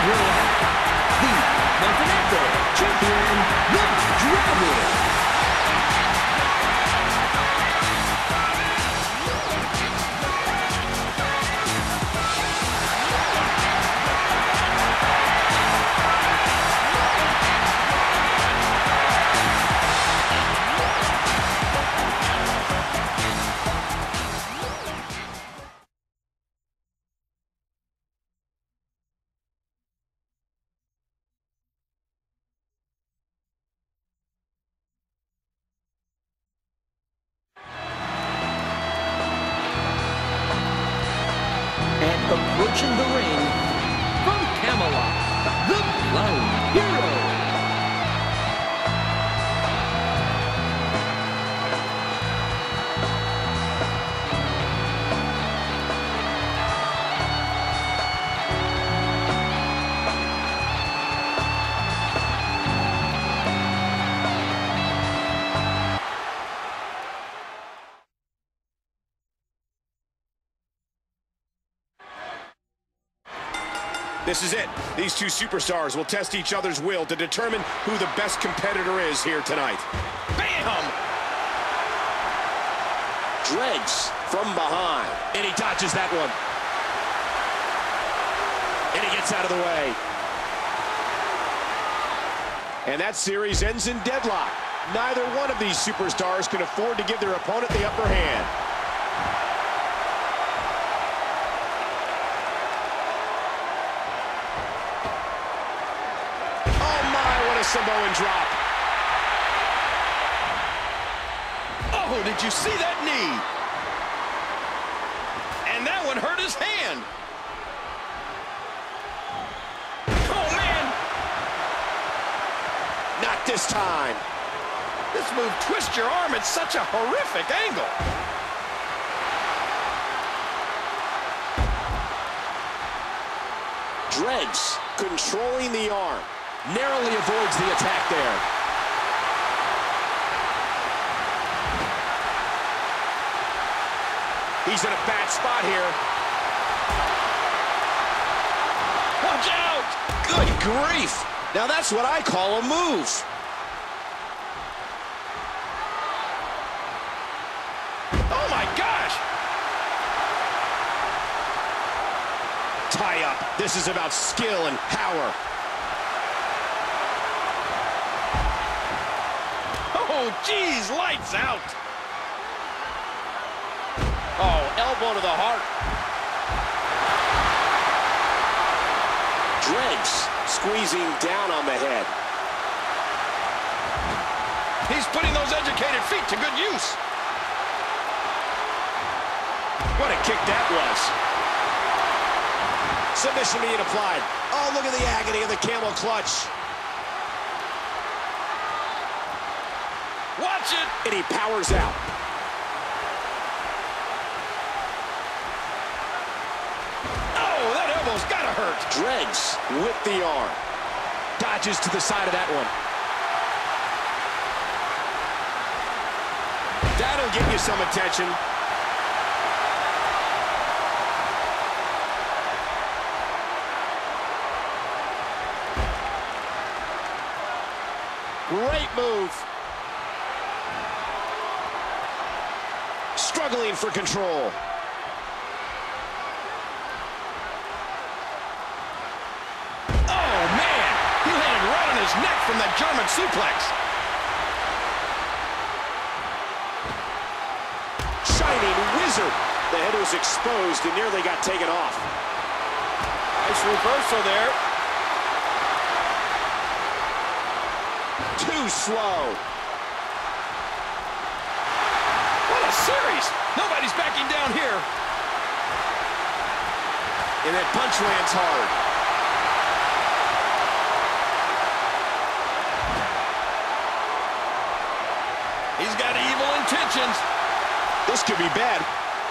From approaching the ring This is it. These two superstars will test each other's will to determine who the best competitor is here tonight. Bam! Dregs from behind. And he dodges that one. And he gets out of the way. And that series ends in deadlock. Neither one of these superstars can afford to give their opponent the upper hand. Samoan drop. Oh, did you see that knee? And that one hurt his hand. Oh, man. Not this time. This move twists your arm at such a horrific angle. Dregs controlling the arm. Narrowly avoids the attack there. He's in a bad spot here. Watch out! Good grief! Now that's what I call a move. Oh my gosh! Tie up. This is about skill and power. Oh, geez, lights out. Oh, elbow to the heart. Dregs squeezing down on the head. He's putting those educated feet to good use. What a kick that was. Submission being applied. Oh, look at the agony of the camel clutch. Watch it! And he powers out. Oh, that elbow's gotta hurt. Dregs with the arm. Dodges to the side of that one. That'll get you some attention. Great move. Struggling for control. Oh, man! He landed right on his neck from that German suplex. Shining wizard. The head was exposed and nearly got taken off. Nice reversal there. Too slow. Series. Nobody's backing down here. And that punch lands hard. He's got evil intentions. This could be bad.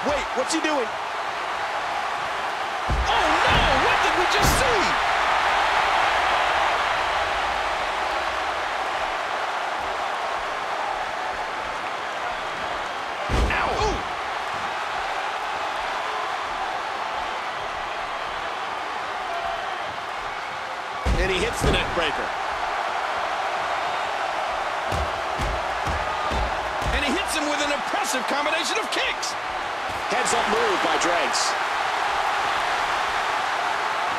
Wait, what's he doing? Him with an impressive combination of kicks. Heads up move by Dregs.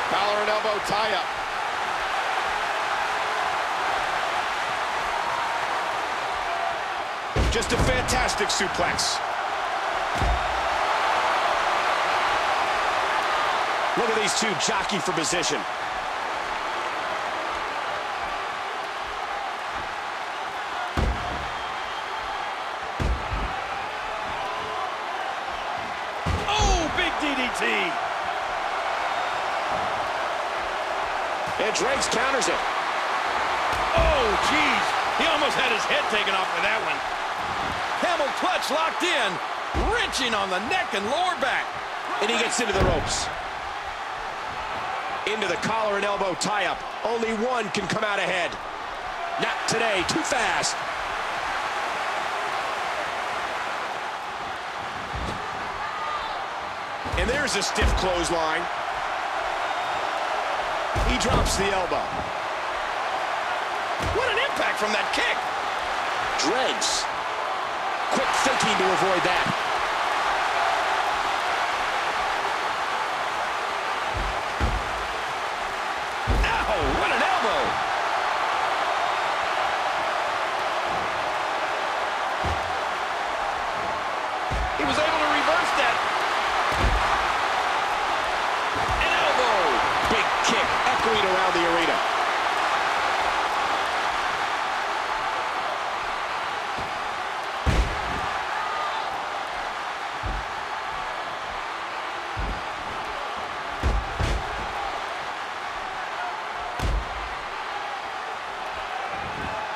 Collar and elbow tie up. Just a fantastic suplex. Look at these two jockey for position. DDT. And Dregs counters it. Oh, jeez. He almost had his head taken off with that one. Camel clutch locked in, wrenching on the neck and lower back. And he gets into the ropes. Into the collar and elbow tie-up. Only one can come out ahead. Not today, too fast. There's a stiff clothesline. He drops the elbow. What an impact from that kick. Dregs. Quick thinking to avoid that. Around the arena.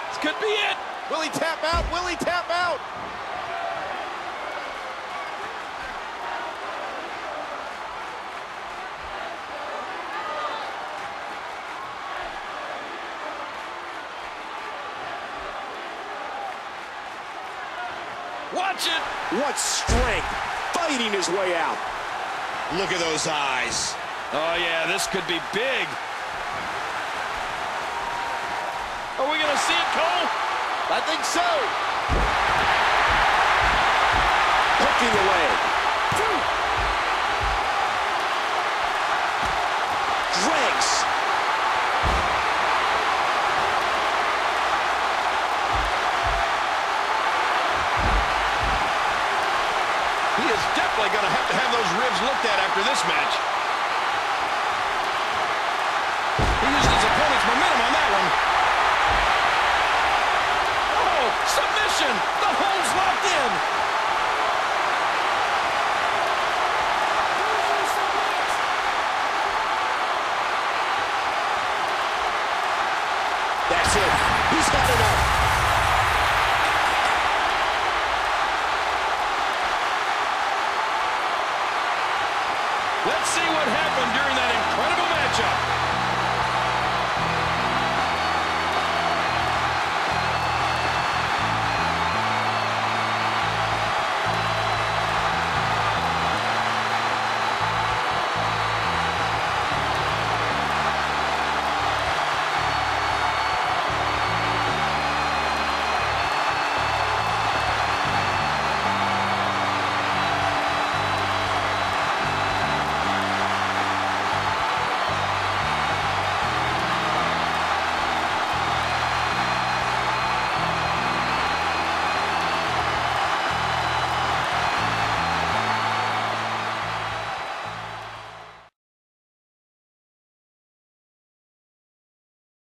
This could be it. Will he tap out? Will he tap out? Watch it. What strength. Fighting his way out. Look at those eyes. Oh, yeah, this could be big. Are we going to see it, Cole? I think so. Hooking away. Dregs. Definitely going to have to have those ribs looked at after this match. He used his opponent's momentum on that one. Oh, submission. The hold's locked in. That's it. He's had enough. Let's see what happened